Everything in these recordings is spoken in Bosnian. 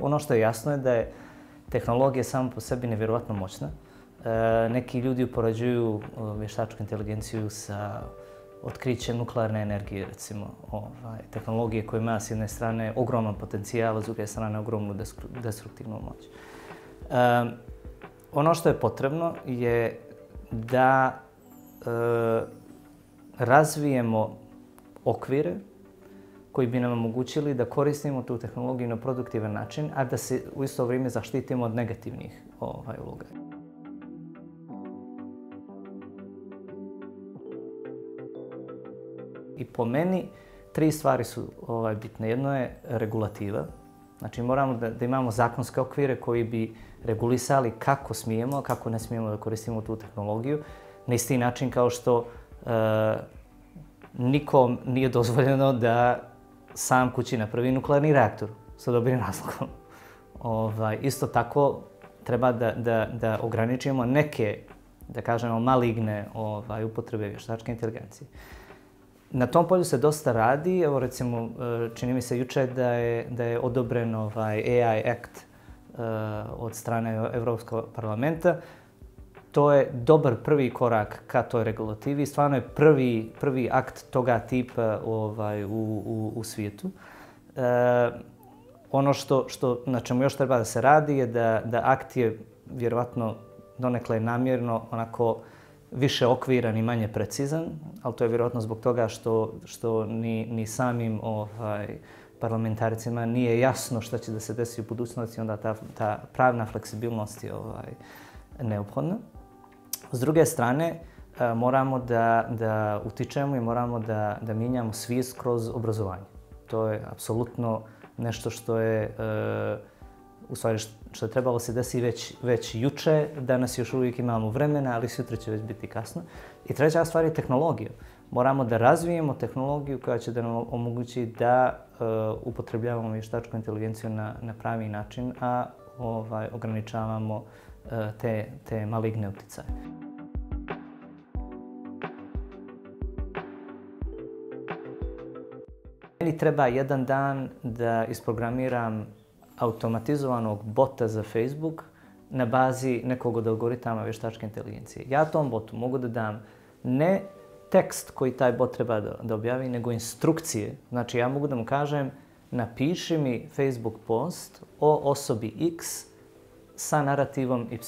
ono što je jasno je da je tehnologija sama po sebi nevjerovatno moćna. E, neki ljudi uporađuju e, vještačku inteligenciju sa otkrićem nuklearne energije, recimo, ovaj, tehnologije koje ima s jedne strane ogroman potencijal, a s druge strane ogromnu destruktivnu moć. E, ono što je potrebno je da e, razvijemo okvire koji bi nam omogućili da koristimo tu tehnologiju na produktivan način, a da se u isto vrijeme zaštitimo od negativnih ovaj, uloga. I po meni tri stvari su ovaj, bitne. Jedno je regulativa. Znači moramo da, da imamo zakonske okvire koji bi regulisali kako smijemo, kako ne smijemo da koristimo tu tehnologiju. Na isti način kao što uh, nikom nije dozvoljeno da sam kući napravi nuklearni reaktor sa dobrim razlogom. Ovaj, isto tako treba da, da, da ograničimo neke, da kažemo, maligne ovaj, upotrebe vještačke inteligencije. Na tom polju se dosta radi, evo recimo, e, čini mi se juče da je, da je odobren ovaj AI Act uh, od strane Evropskog parlamenta, to je dobar prvi korak ka toj regulativi. Stvarno je prvi, prvi akt toga tipa ovaj, u, u, u svijetu. E, ono što, što, na čemu još treba da se radi je da, da akt je vjerovatno donekle namjerno onako više okviran i manje precizan, ali to je vjerovatno zbog toga što, što ni, ni samim ovaj, parlamentaricima nije jasno što će da se desi u budućnosti, onda ta, ta pravna fleksibilnost je ovaj, neophodna. S druge strane, e, moramo da, da utičemo i moramo da, da minjamo svijest kroz obrazovanje. To je apsolutno nešto što je, e, u stvari što je trebalo se desi već, već juče, danas još uvijek imamo vremena, ali sutra će već biti kasno. I treća stvar je tehnologija. Moramo da razvijemo tehnologiju koja će da nam omogući da uh, upotrebljavamo vještačku inteligenciju na, na pravi način, a ovaj, ograničavamo uh, E, te, te maligne uticaje. Meni treba jedan dan da isprogramiram automatizovanog bota za Facebook na bazi nekog od algoritama vještačke inteligencije. Ja tom botu mogu da dam ne tekst koji taj bot treba da, da objavi, nego instrukcije. Znači ja mogu da mu kažem napiši mi Facebook post o osobi X sa narativom Y.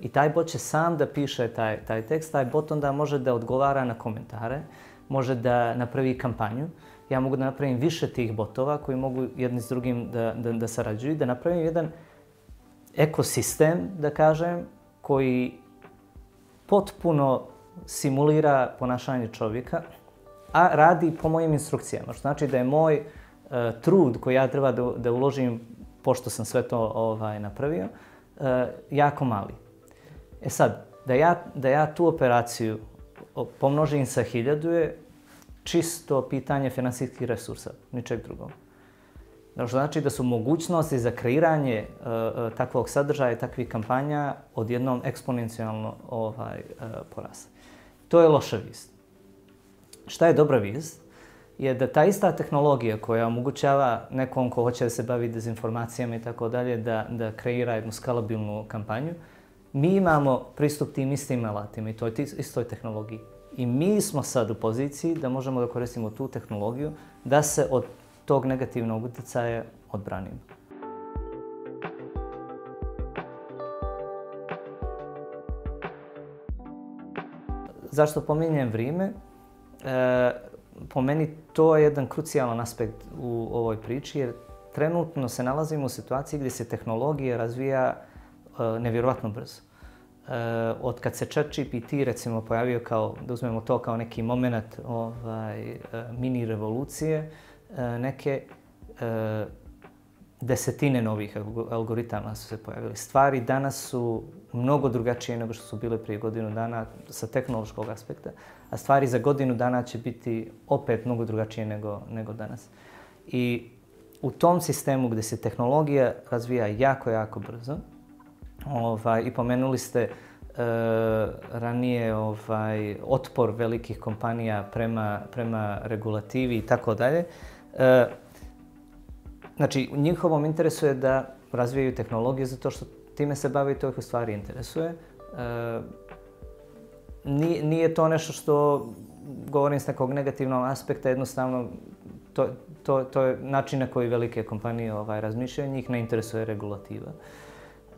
I taj bot će sam da piše taj, taj tekst, taj bot onda može da odgovara na komentare, može da napravi kampanju. Ja mogu da napravim više tih botova koji mogu jedni s drugim da, da, da sarađuju, da napravim jedan ekosistem, da kažem, koji potpuno simulira ponašanje čovjeka, a radi po mojim instrukcijama. Što znači da je moj uh, trud koji ja treba da, da uložim pošto sam sve to ovaj napravio, uh, jako mali. E sad, da ja, da ja tu operaciju pomnožim sa hiljadu je čisto pitanje finansijskih resursa, ničeg drugog. Znači da su mogućnosti za kreiranje e, e, takvog sadržaja i takvih kampanja odjednom eksponencijalno ovaj, e, porasle. To je loša vist. Šta je dobra vist? je da ta ista tehnologija koja omogućava nekom ko hoće da se bavi dezinformacijama i tako dalje, da, da kreira jednu skalabilnu kampanju, mi imamo pristup tim istim alatima i toj istoj tehnologiji. I mi smo sad u poziciji da možemo da koristimo tu tehnologiju da se od tog negativnog utjecaja odbranimo. Zašto pominjem vrijeme? E, po meni to je jedan krucijalan aspekt u ovoj priči, jer trenutno se nalazimo u situaciji gdje se tehnologija razvija e, nevjerovatno brzo. Uh, od kad se ChatGPT recimo pojavio kao, da uzmemo to kao neki moment ovaj, uh, mini revolucije, uh, neke uh, desetine novih algoritama su se pojavili. Stvari danas su mnogo drugačije nego što su bile prije godinu dana sa tehnološkog aspekta, a stvari za godinu dana će biti opet mnogo drugačije nego, nego danas. I u tom sistemu gdje se tehnologija razvija jako, jako brzo, ovaj, i pomenuli ste e, ranije ovaj, otpor velikih kompanija prema, prema regulativi i tako dalje, eh, znači, u njihovom interesu je da razvijaju tehnologije zato što time se bavi i to ih u stvari interesuje. Eh, e, nije, nije to nešto što govorim s nekog negativnog aspekta, jednostavno to, to, to je način na koji velike kompanije ovaj, razmišljaju, njih ne interesuje regulativa.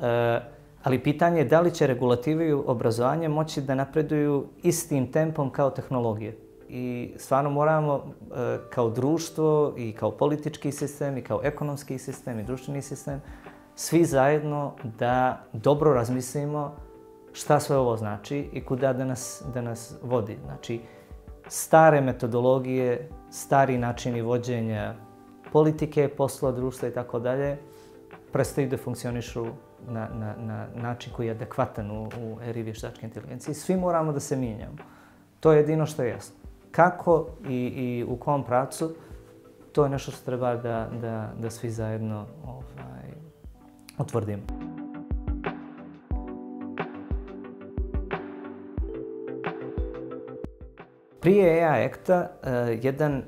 Eh, ali pitanje je da li će regulative i obrazovanje moći da napreduju istim tempom kao tehnologije. I stvarno moramo eh, kao društvo i kao politički sistem i kao ekonomski sistem i društveni sistem svi zajedno da dobro razmislimo šta sve ovo znači i kuda da nas, da nas vodi. Znači, stare metodologije, stari načini vođenja politike, posla, društva i tako dalje, prestaju da funkcionišu na, na, na način koji je adekvatan u, u eri vještačke inteligencije. Svi moramo da se mijenjamo. To je jedino što je jasno. Kako i, i u kom pracu, to je nešto što treba da, da, da svi zajedno ovaj, utvrdimo. Prije AI Acta, uh, jedan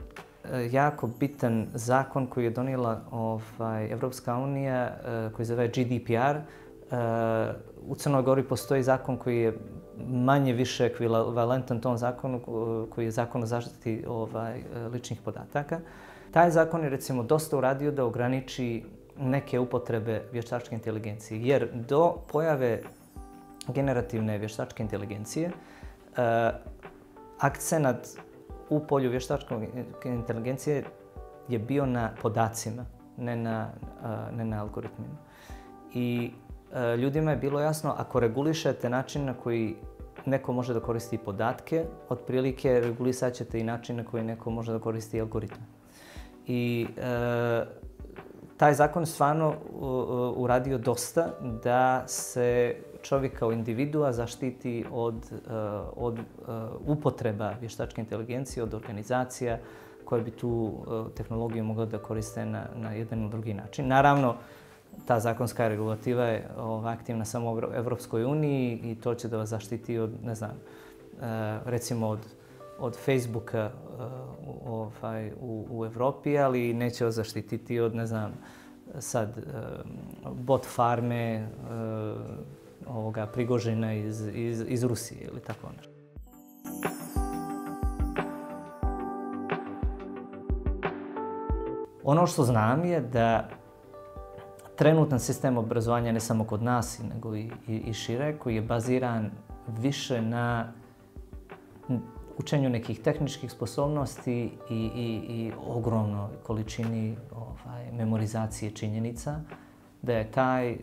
Eh, jako bitan zakon koji je donijela ovaj, Evropska unija, eh, koji zove GDPR, uh, eh, u Crnoj Gori postoji zakon koji je manje više ekvivalentan tom zakonu, koji je zakon o zaštiti ovaj, ličnih podataka. Taj zakon je recimo dosta uradio da ograniči neke upotrebe vještačke inteligencije, jer do pojave generativne vještačke inteligencije akcenat u polju vještačkog inteligencije je bio na podacima, ne na, ne na algoritmima. I ljudima je bilo jasno, ako regulišete način na koji neko može da koristi podatke, otprilike regulisat ćete i način na koji neko može da koristi algoritme. I e, taj zakon stvarno uradio dosta da se čovjek kao individua zaštiti od, eh, od eh, upotreba vještačke inteligencije, od organizacija koje bi tu eh, tehnologiju mogla da koriste na, na jedan ili drugi način. Naravno, ta zakonska regulativa je aktivna samo u Evropskoj uniji i to će da vas zaštiti od, ne znam, recimo od, od Facebooka uh, ovaj, u, u Evropi, ali neće vas zaštititi od, ne znam, sad uh, bot farme, uh, ovoga Prigožina iz, iz, iz Rusije ili tako nešto. Ono što znam je da trenutan sistem obrazovanja ne samo kod nas, nego i, i, i šire, koji je baziran više na učenju nekih tehničkih sposobnosti i, i, i ogromnoj količini ovaj, memorizacije činjenica, da je taj, eh,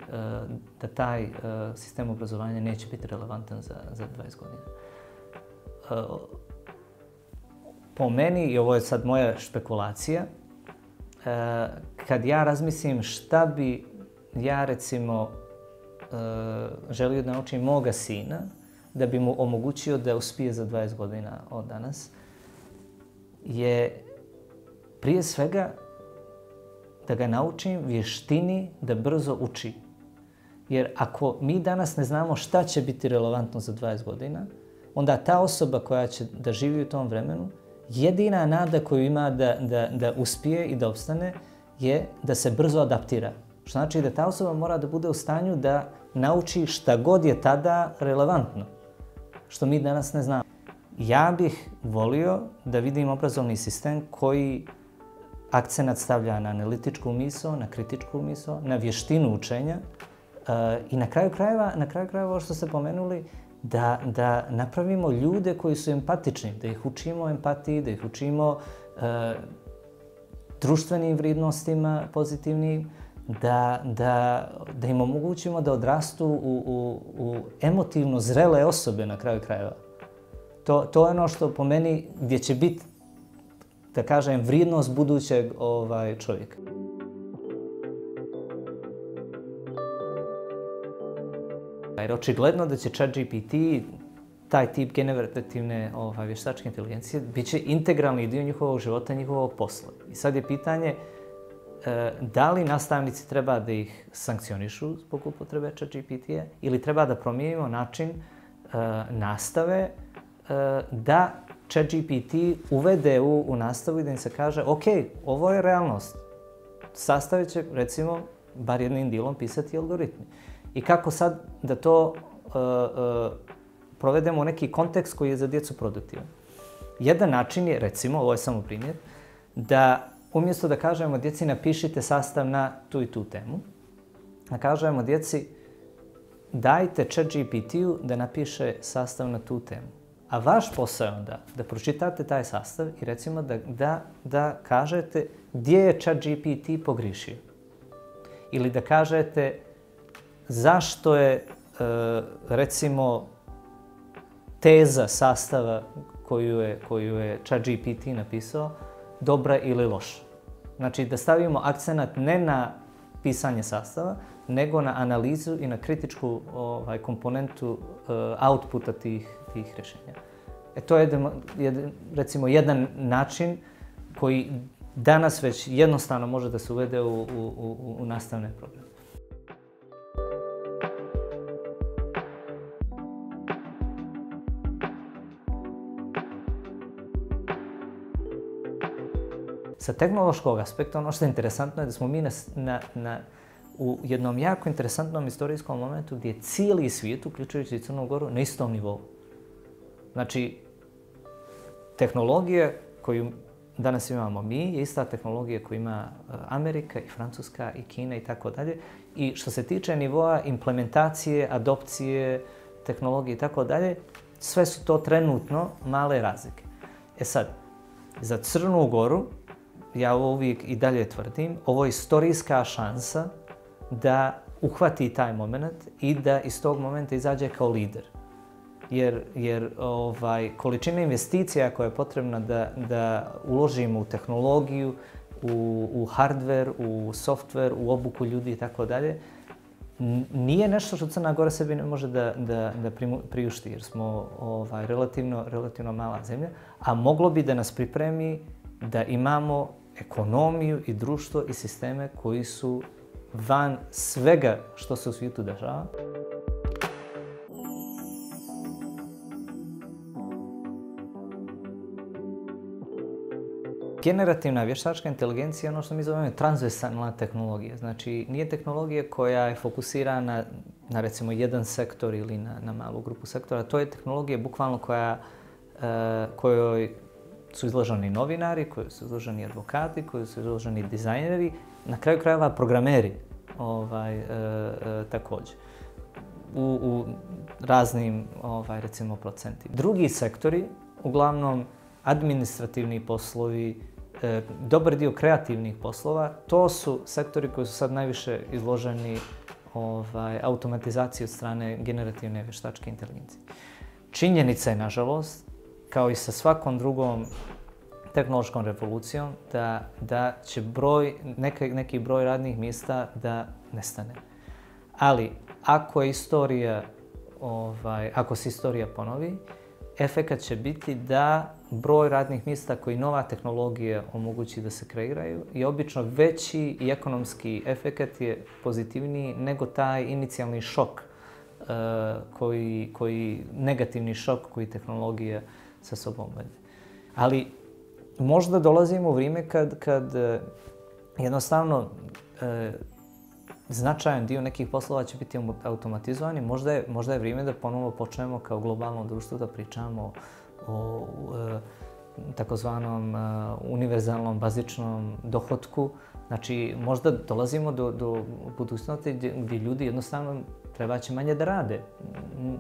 da taj eh, sistem obrazovanja neće biti relevantan za, za 20 godina. Eh, po meni, i ovo je sad moja špekulacija, kad ja razmislim šta bi ja recimo želio da naučim moga sina, da bi mu omogućio da uspije za 20 godina od danas, je prije svega da ga naučim vještini da brzo uči. Jer ako mi danas ne znamo šta će biti relevantno za 20 godina, onda ta osoba koja će da živi u tom vremenu, jedina nada koju ima da, da, da uspije i da obstane je da se brzo adaptira. Što znači da ta osoba mora da bude u stanju da nauči šta god je tada relevantno. Što mi danas ne znamo. Ja bih volio da vidim obrazovni sistem koji akcenat stavlja na analitičku misao, na kritičku misao, na vještinu učenja e, i na kraju krajeva, na kraju krajeva ovo što ste pomenuli, da, da napravimo ljude koji su empatični, da ih učimo empatiji, da ih učimo e, društvenim vrednostima pozitivnim, da, da, da im omogućimo da odrastu u, u, u emotivno zrele osobe na kraju krajeva. To, to je ono što po meni gdje će biti da kažem, vrijednost budućeg ovaj, čovjeka. Jer očigledno da će ChatGPT, taj tip generativne ovaj, vještačke inteligencije, bit će integralni dio njihovog života, njihovog posla. I sad je pitanje e, da li nastavnici treba da ih sankcionišu zbog upotrebe ChatGPT-a ili treba da promijenimo način e, nastave e, da ChatGPT uvede u, u nastavu i da im se kaže ok, ovo je realnost. Sastavit će, recimo, bar jednim dilom pisati algoritmi. I kako sad da to uh, uh, provedemo u neki kontekst koji je za djecu produktivan. Jedan način je, recimo, ovo je samo primjer, da umjesto da kažemo djeci napišite sastav na tu i tu temu, da kažemo djeci dajte chat GPT-u da napiše sastav na tu temu. A vaš posao je onda da pročitate taj sastav i recimo da, da, da kažete gdje je chat GPT pogrišio. Ili da kažete zašto je, e, recimo, teza sastava koju je, koju je chat GPT napisao dobra ili loša. Znači da stavimo akcenat ne na pisanje sastava, nego na analizu i na kritičku ovaj, komponentu e, outputa tih, tih rješenja. E to je jedan, recimo jedan način koji danas već jednostavno može da se uvede u, u, u, u nastavne programe. Sa tehnološkog aspekta, ono što je interesantno je da smo mi na, na, na, u jednom jako interesantnom istorijskom momentu gdje je cijeli svijet, uključujući i Crnu Goru, na istom nivou. Znači, tehnologije koju danas imamo mi je ista tehnologija koju ima e, Amerika i Francuska i Kina i tako dalje. I što se tiče nivoa implementacije, adopcije, tehnologije i tako dalje, sve su to trenutno male razlike. E sad, za Crnu Goru, ja ovo uvijek i dalje tvrdim, ovo je istorijska šansa da uhvati taj moment i da iz tog momenta izađe kao lider. Jer, jer ovaj, količina investicija koja je potrebna da, da uložimo u tehnologiju, u, u hardware, u software, u obuku ljudi i tako dalje, nije nešto što Crna Gora sebi ne može da, da, da priušti, jer smo ovaj, relativno, relativno mala zemlja, a moglo bi da nas pripremi da imamo ekonomiju i društvo i sisteme koji su van svega što se u svijetu dešava. Generativna vještačka inteligencija je ono što mi zovemo transversalna tehnologija. Znači, nije tehnologija koja je fokusirana na recimo jedan sektor ili na, na malu grupu sektora. To je tehnologija bukvalno koja, uh, kojoj su izloženi novinari, koji su izloženi advokati, koji su izloženi dizajneri, na kraju krajeva programeri ovaj, e, e, također u, u raznim ovaj, recimo procentima. Drugi sektori, uglavnom administrativni poslovi, e, dobar dio kreativnih poslova, to su sektori koji su sad najviše izloženi ovaj, automatizaciji od strane generativne veštačke inteligencije. Činjenica je, nažalost, kao i sa svakom drugom tehnološkom revolucijom, da, da će broj, neka, neki broj radnih mjesta da nestane. Ali, ako je istorija, ovaj, ako se istorija ponovi, efekat će biti da broj radnih mjesta koji nova tehnologija omogući da se kreiraju i obično veći i ekonomski efekat je pozitivniji nego taj inicijalni šok uh, koji, koji, negativni šok koji tehnologija sa sobom vede. Ali možda dolazimo u vrijeme kad, kad e, jednostavno uh, značajan dio nekih poslova će biti automatizovani. Možda je, možda je vrijeme da ponovo počnemo kao globalno društvo da pričamo o, o e, takozvanom e, univerzalnom, bazičnom dohodku. Znači, možda dolazimo do, do budućnosti gdje, gdje ljudi jednostavno treba će manje da rade.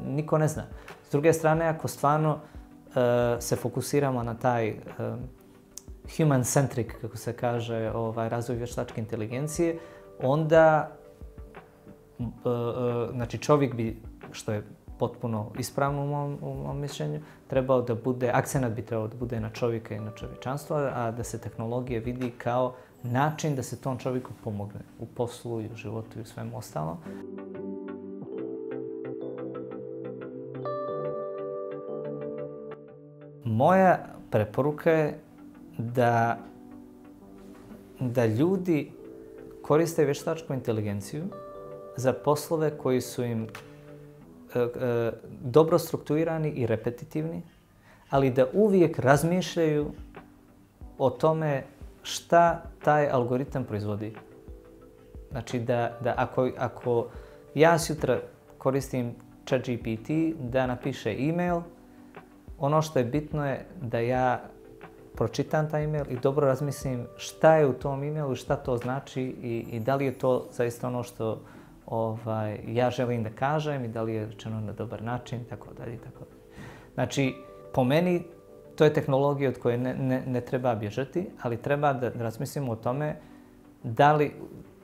Niko ne zna. S druge strane, ako stvarno e, se fokusiramo na taj human-centric, kako se kaže, ovaj, razvoj vještačke inteligencije, onda znači čovjek bi, što je potpuno ispravno u mom, u mom mišljenju, trebao da bude, akcenat bi trebao da bude na čovjeka i na čovječanstvo, a da se tehnologija vidi kao način da se tom čovjeku pomogne u poslu i u životu i u svemu ostalom. Moja preporuka je da, da ljudi koriste veštačku inteligenciju za poslove koji su im E, e, dobro strukturirani i repetitivni, ali da uvijek razmišljaju o tome šta taj algoritam proizvodi. Znači da, da ako, ako ja sutra koristim ChatGPT da napiše e-mail, ono što je bitno je da ja pročitam taj e-mail i dobro razmislim šta je u tom e-mailu, šta to znači i, i da li je to zaista ono što ovaj, ja želim da kažem i da li je rečeno na dobar način, tako dalje, tako dalje. Znači, po meni, to je tehnologija od koje ne, ne, ne treba bježati, ali treba da razmislimo o tome da li,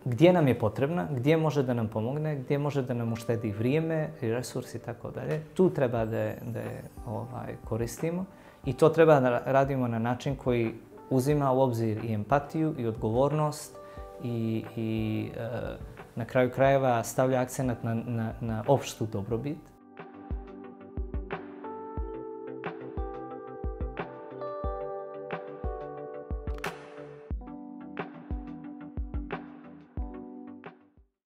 gdje nam je potrebna, gdje može da nam pomogne, gdje može da nam uštedi vrijeme i i tako dalje. Tu treba da je, da je ovaj, koristimo i to treba da radimo na način koji uzima u obzir i empatiju i odgovornost i, i e, na kraju krajeva stavlja akcenat na, na, na opštu dobrobit.